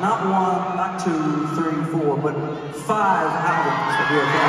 not one, not two, three, four, but five albums that we have.